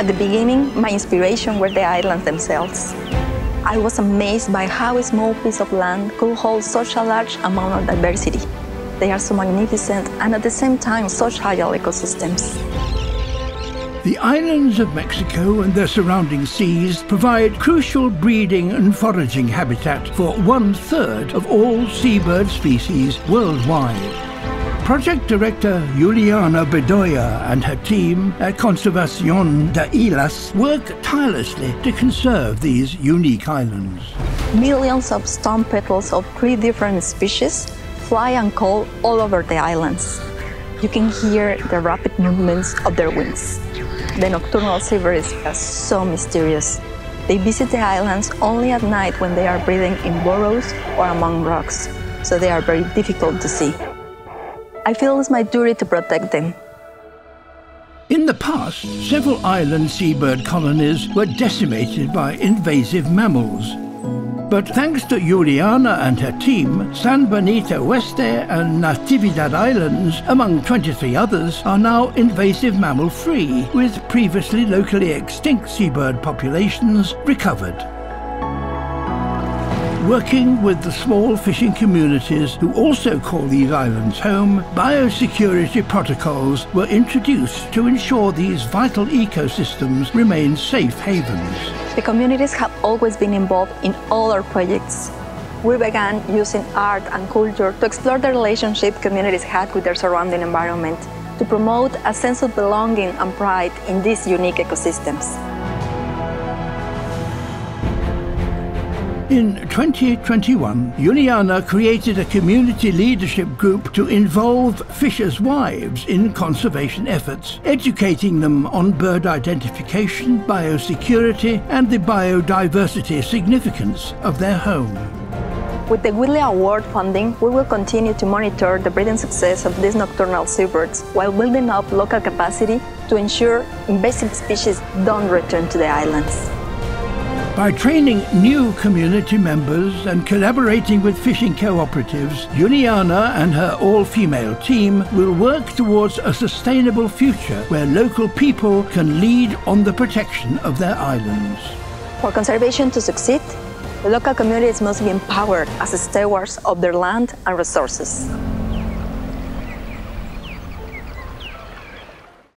At the beginning, my inspiration were the islands themselves. I was amazed by how a small piece of land could hold such a large amount of diversity. They are so magnificent and at the same time such fragile ecosystems. The islands of Mexico and their surrounding seas provide crucial breeding and foraging habitat for one third of all seabird species worldwide. Project Director Yuliana Bedolla and her team at Conservación de Islas work tirelessly to conserve these unique islands. Millions of storm petrels of three different species fly and call all over the islands. You can hear the rapid movements of their wings. The nocturnal seabirds are so mysterious. They visit the islands only at night when they are breeding in burrows or among rocks, so they are very difficult to see. I feel it's my duty to protect them. In the past, several island seabird colonies were decimated by invasive mammals. But thanks to Yuliana and her team, San Benito Oeste and Natividad Islands, among 23 others, are now invasive mammal-free, with previously locally extinct seabird populations recovered working with the small fishing communities who also call these islands home, biosecurity protocols were introduced to ensure these vital ecosystems remain safe havens. The communities have always been involved in all our projects. We began using art and culture to explore the relationship communities had with their surrounding environment, to promote a sense of belonging and pride in these unique ecosystems. In 2021, Yuliana created a community leadership group to involve fishers' wives in conservation efforts, educating them on bird identification, biosecurity, and the biodiversity significance of their home. With the Whitley Award funding, we will continue to monitor the breeding success of these nocturnal seabirds while building up local capacity to ensure invasive species don't return to the islands. By training new community members and collaborating with fishing cooperatives, Yuliana and her all-female team will work towards a sustainable future where local people can lead on the protection of their islands. For conservation to succeed, the local communities must be empowered as stewards of their land and resources.